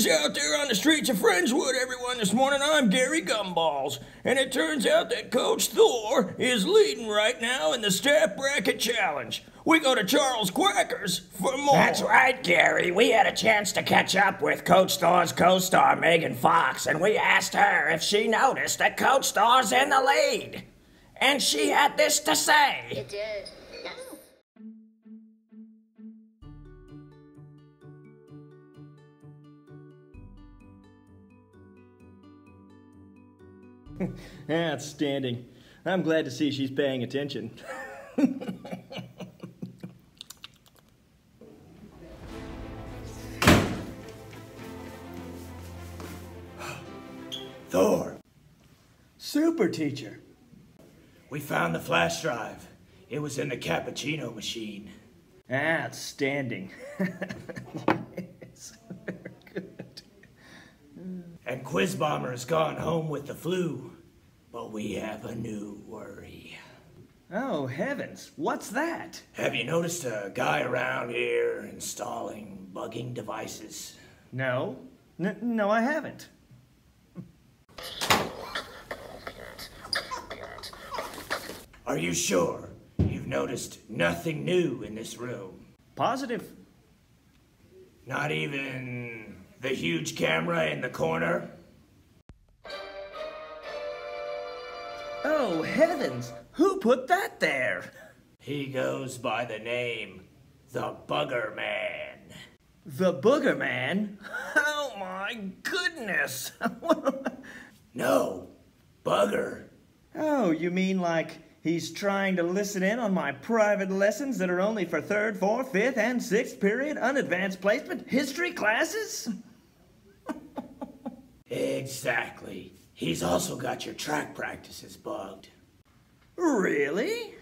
was out there on the streets of Friendswood, everyone, this morning. I'm Gary Gumballs, and it turns out that Coach Thor is leading right now in the Staff Bracket Challenge. We go to Charles Quackers for more. That's right, Gary. We had a chance to catch up with Coach Thor's co-star Megan Fox, and we asked her if she noticed that Coach Thor's in the lead. And she had this to say. It did. Outstanding. I'm glad to see she's paying attention. Thor, Super teacher. we found the flash drive. It was in the cappuccino machine. Outstanding. yes. Good. And Quiz Bomber has gone home with the flu. We have a new worry. Oh, heavens. What's that? Have you noticed a guy around here installing bugging devices? No. N- no, I haven't. Are you sure you've noticed nothing new in this room? Positive. Not even the huge camera in the corner? Oh, heavens. Who put that there? He goes by the name the Bugger Man. The Booger Man? Oh, my goodness. No, Bugger. oh, you mean like he's trying to listen in on my private lessons that are only for third, fourth, fifth, and sixth period unadvanced placement history classes? Exactly. He's also got your track practices bugged. Really?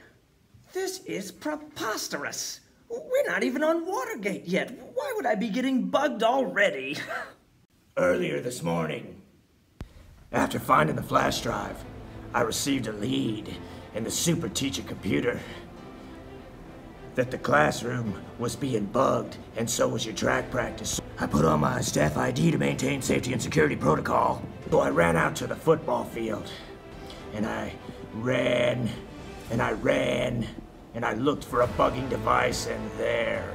This is preposterous. We're not even on Watergate yet. Why would I be getting bugged already? Earlier this morning, after finding the flash drive, I received a lead in the super teacher computer that the classroom was being bugged and so was your track practice. I put on my staff ID to maintain safety and security protocol. So I ran out to the football field and I ran and I ran and I looked for a bugging device and there,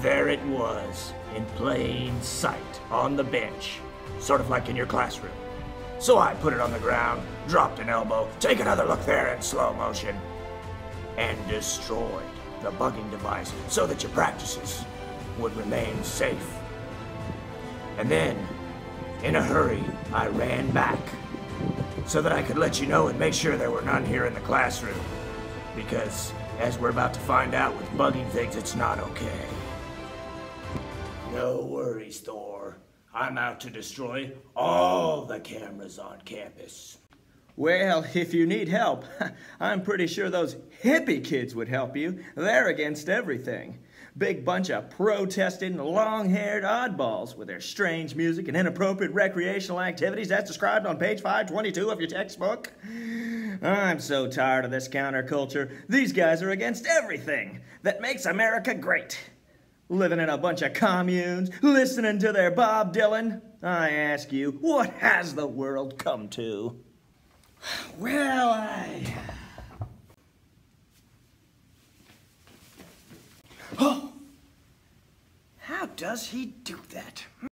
there it was in plain sight on the bench, sort of like in your classroom. So I put it on the ground, dropped an elbow, take another look there in slow motion, and destroyed the bugging device so that your practices would remain safe. And then, in a hurry, I ran back so that I could let you know and make sure there were none here in the classroom. Because, as we're about to find out with bugging things, it's not okay. No worries, Thor. I'm out to destroy all the cameras on campus. Well, if you need help, I'm pretty sure those hippie kids would help you. They're against everything. Big bunch of protesting, long haired oddballs with their strange music and inappropriate recreational activities. That's described on page 522 of your textbook. I'm so tired of this counterculture. These guys are against everything that makes America great. Living in a bunch of communes, listening to their Bob Dylan. I ask you, what has the world come to? Well, I. Oh! How does he do that? Hmm?